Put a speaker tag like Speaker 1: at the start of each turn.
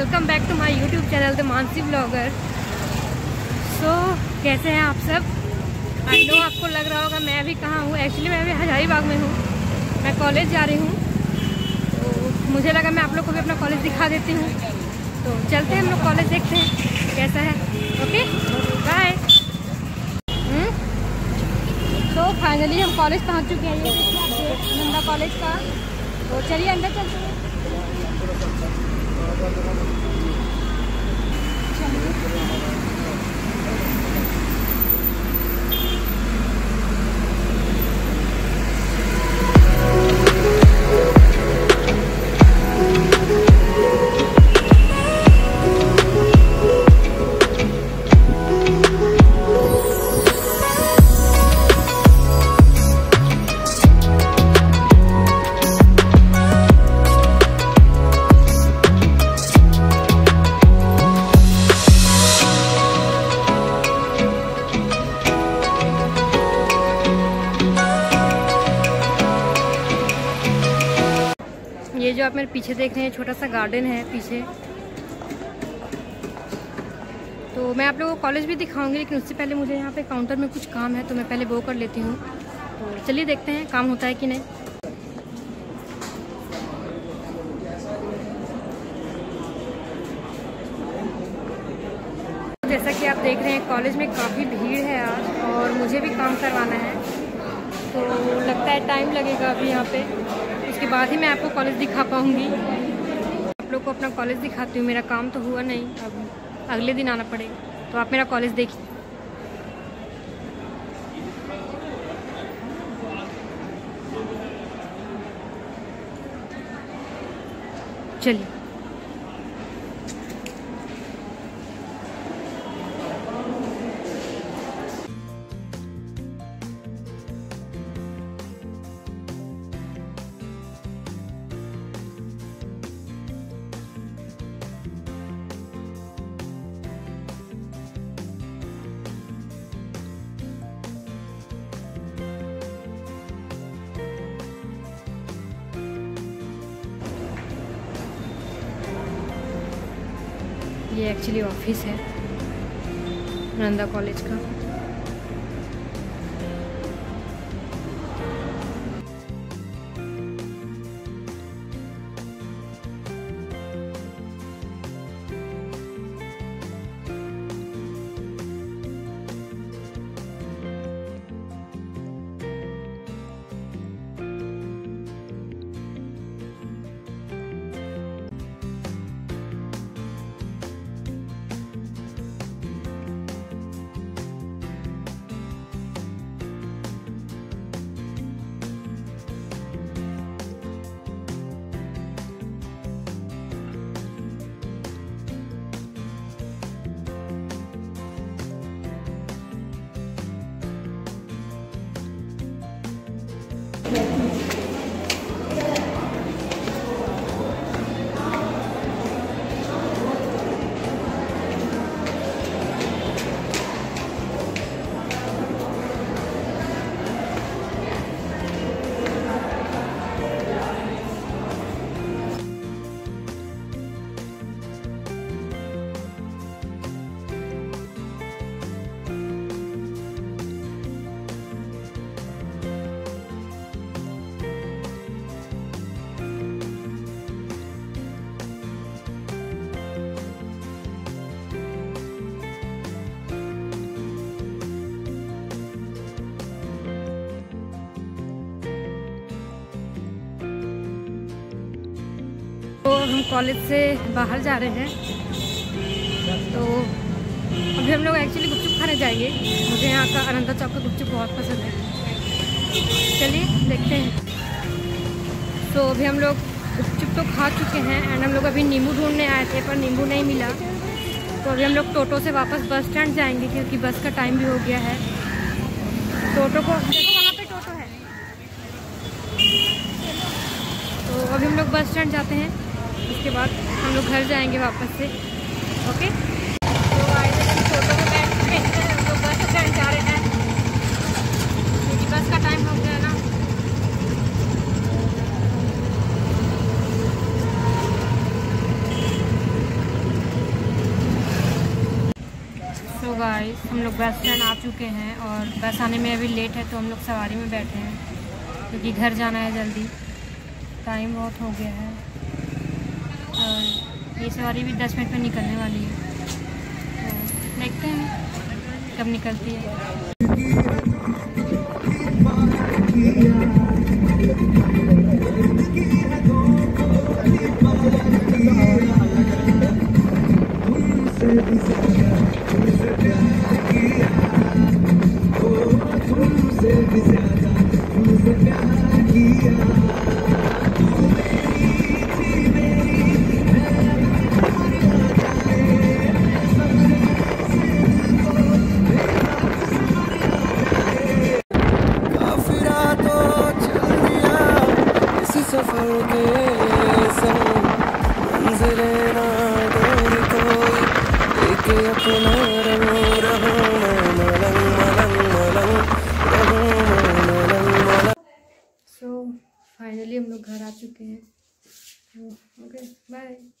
Speaker 1: Welcome back to my YouTube channel the Mansi blogger so कैसे हैं आप सब? आई नो आपको लग रहा होगा मैं अभी कहाँ हूँ। एक्चुअली मैं अभी हजारीबाग में हूँ। मैं कॉलेज जा रही हूँ। तो मुझे लगा मैं आप लोग को भी अपना कॉलेज दिखा देती हूँ। तो चलते हैं हम लोग कॉलेज देखते हैं कैसा है। ओके बाय तो फाइनली हम कॉलेज पहुँच चुके हैं। ये नंदा कॉलेज का। तो चलिए अंदर चलते हैं। चलिए। जो आप मेरे पीछे देख रहे हैं छोटा सा गार्डन है पीछे। तो मैं आप लोगों को कॉलेज भी दिखाऊँगी, लेकिन उससे पहले मुझे यहाँ पे काउंटर में कुछ काम है तो मैं पहले वो कर लेती हूँ। तो चलिए देखते हैं, काम होता है कि नहीं। जैसा कि आप देख रहे हैं कॉलेज में काफ़ी भीड़ है आज, और मुझे भी काम करवाना है। तो लगता है टाइम लगेगा अभी यहाँ पे। उसके बाद ही मैं आपको कॉलेज दिखा पाऊँगी। आप लोग को अपना कॉलेज दिखाती हूँ। मेरा काम तो हुआ नहीं। अब अगले दिन आना पड़ेगा। तो आप मेरा कॉलेज देखिए। चलिए। ये एक्चुअली ऑफ़िस है नंदा कॉलेज का। हम कॉलेज से बाहर जा रहे हैं। तो अभी हम लोग एक्चुअली गुपचुप खाने जाएँगे। मुझे यहाँ का अनंता चौक का गुपचुप बहुत पसंद है। चलिए, देखते हैं। तो अभी हम लोग गुपचुप तो खा चुके हैं एंड हम लोग अभी नींबू ढूँढने आए थे, पर नींबू नहीं मिला। तो अभी हम लोग टोटो से वापस बस स्टैंड जाएँगे, क्योंकि बस का टाइम भी हो गया है। टोटो को, देखो वहाँ पे टोटो है। तो अभी हम लोग बस स्टैंड जाते हैं। उसके बाद हम लोग घर जाएँगे वापस से, ओके? तो फ़ोटो में बैठ हम लोग बस स्टैंड जा रहे हैं क्योंकि बस का टाइम हो गया ना तो गाइस हम लोग बस स्टैंड आ चुके हैं और बस आने में अभी लेट है तो हम लोग सवारी में बैठे हैं, क्योंकि घर जाना है जल्दी। टाइम बहुत हो गया है। और ये सवारी भी दस मिनट में निकलने वाली है। तो देखते हैं कब निकलती है। Bye.